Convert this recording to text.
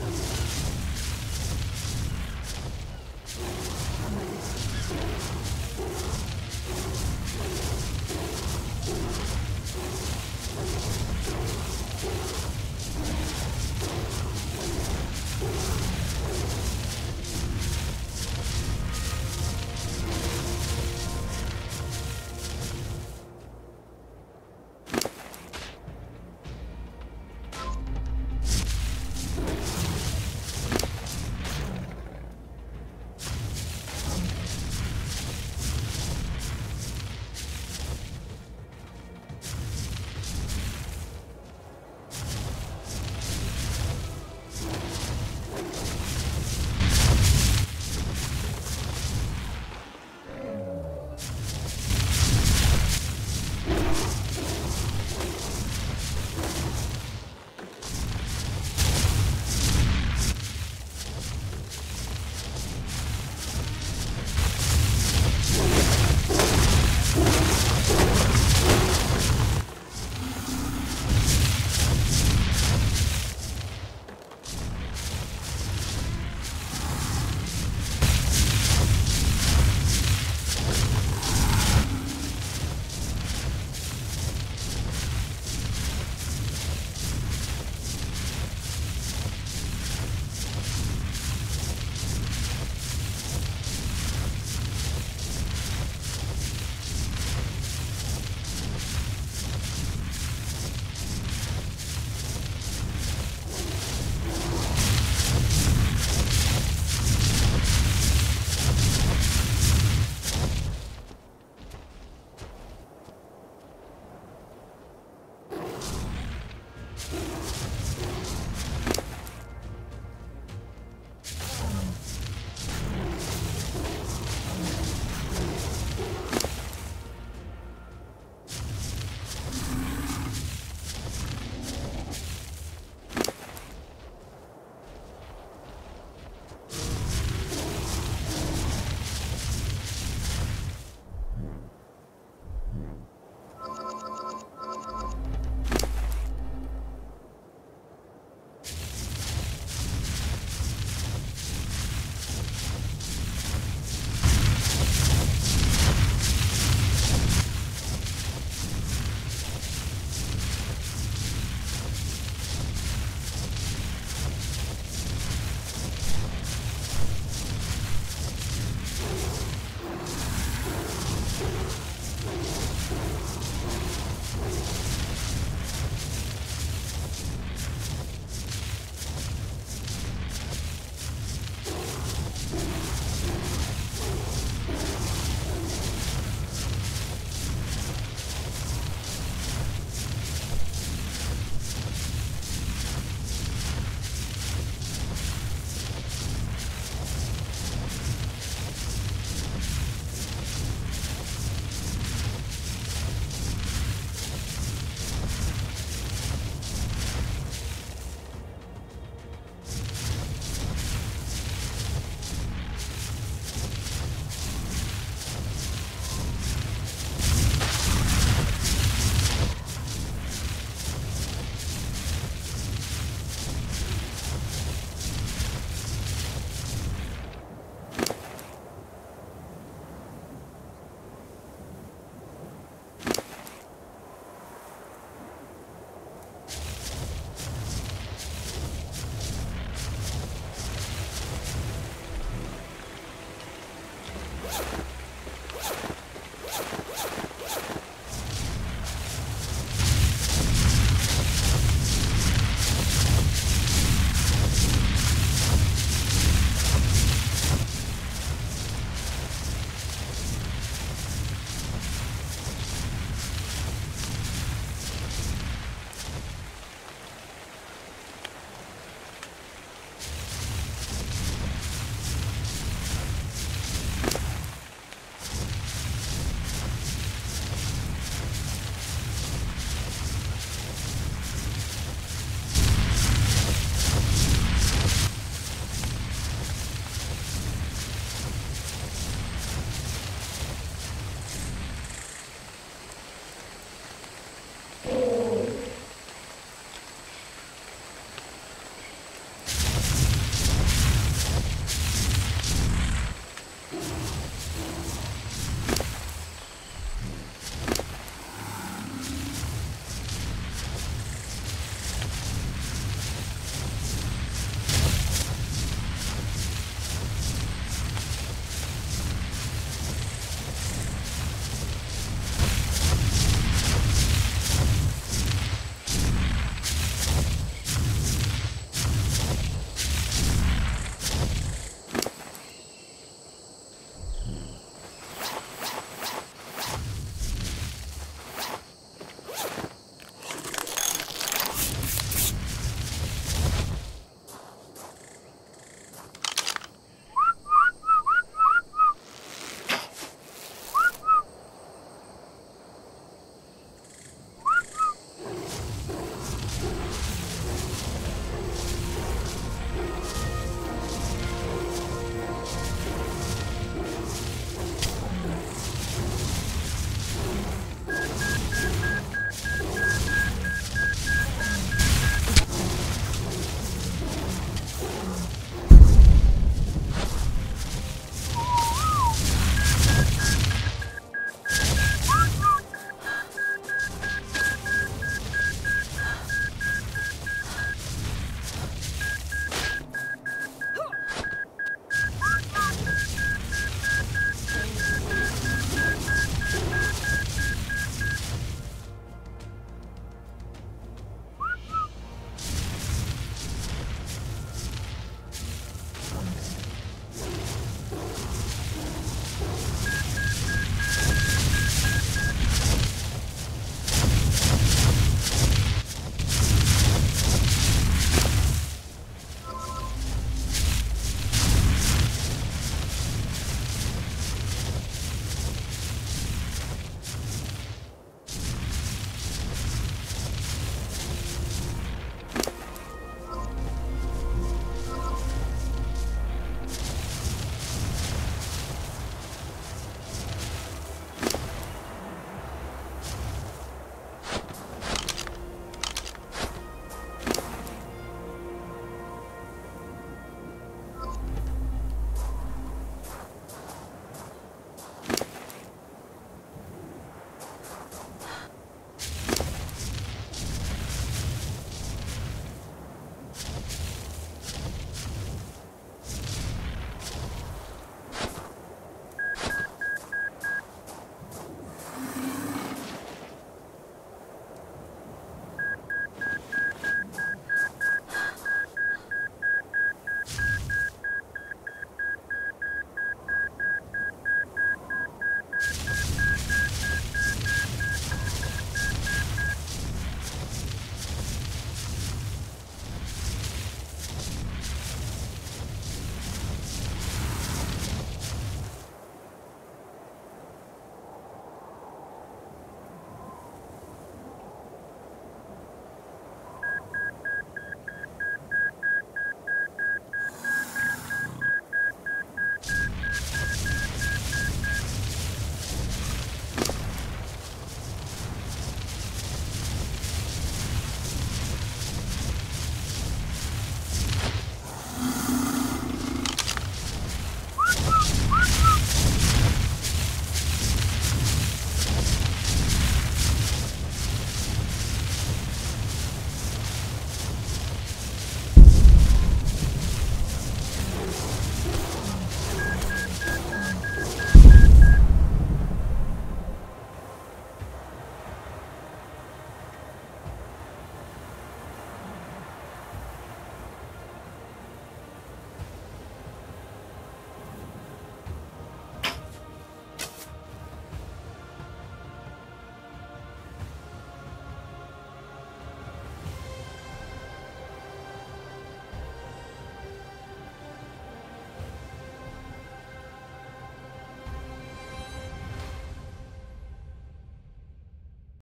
useless.